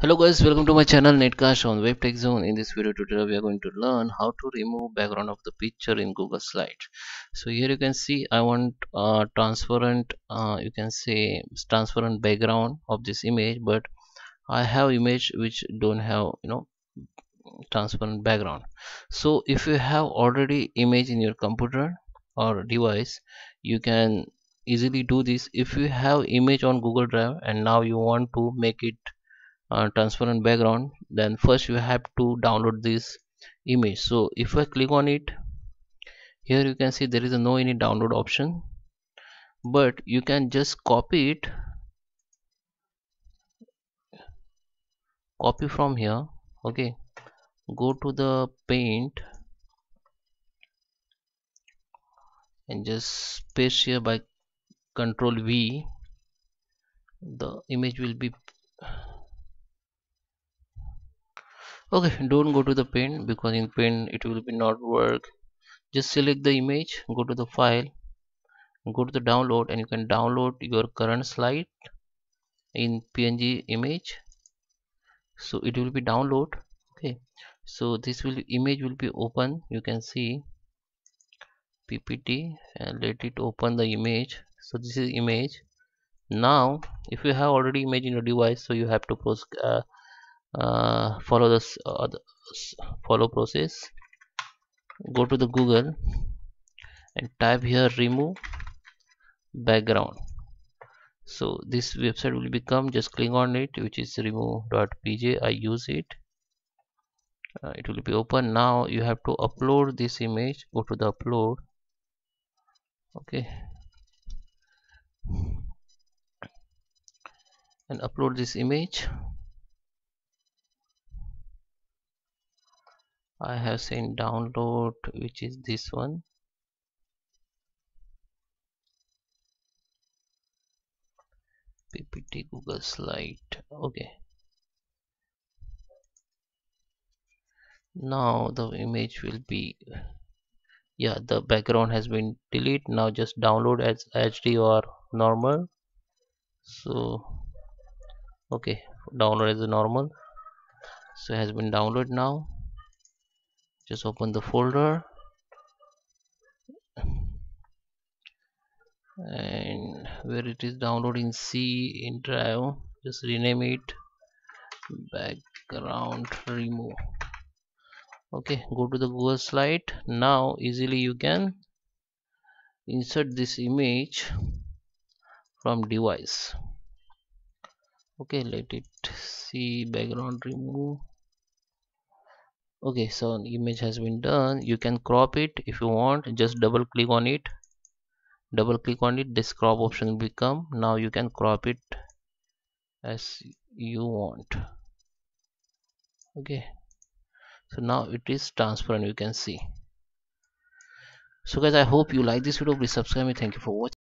Hello guys, welcome to my channel NetCast on Web Tech Zone. In this video tutorial, we are going to learn how to remove background of the picture in Google slide So here you can see I want uh, transparent, uh, you can say transparent background of this image, but I have image which don't have you know transparent background. So if you have already image in your computer or device, you can easily do this. If you have image on Google Drive and now you want to make it uh, transparent background then first you have to download this image. So if I click on it here you can see there is no any download option. But you can just copy it copy from here okay? Go to the paint and just paste here by control V. The image will be okay don't go to the paint because in paint it will be not work. Just select the image go to the file go to the download and you can download your current slide in png image. So it will be download okay. So this will image will be open you can see ppt and let it open the image. So this is image. Now if you have already image in your device so you have to post uh, uh, follow this uh, follow process. Go to the google and type here remove background. So this website will become just click on it which is remove.bg i use it. Uh, it will be open. Now you have to upload this image. Go to the upload. Okay. And upload this image I have seen download which is this one. Ppt google slide. Okay. Now the image will be yeah the background has been deleted now just download as HD or normal. So okay download as a normal. So has been downloaded now just open the folder. And where it is downloading C in drive just rename it. Background remove. Okay go to the Google slide. Now easily you can insert this image from device. Okay let it see background remove okay so image has been done. You can crop it if you want. Just double click on it. Double click on it this crop option will become. Now you can crop it as you want. Okay. So now it is transparent you can see. So guys i hope you like this video. Please subscribe me. Thank you for watching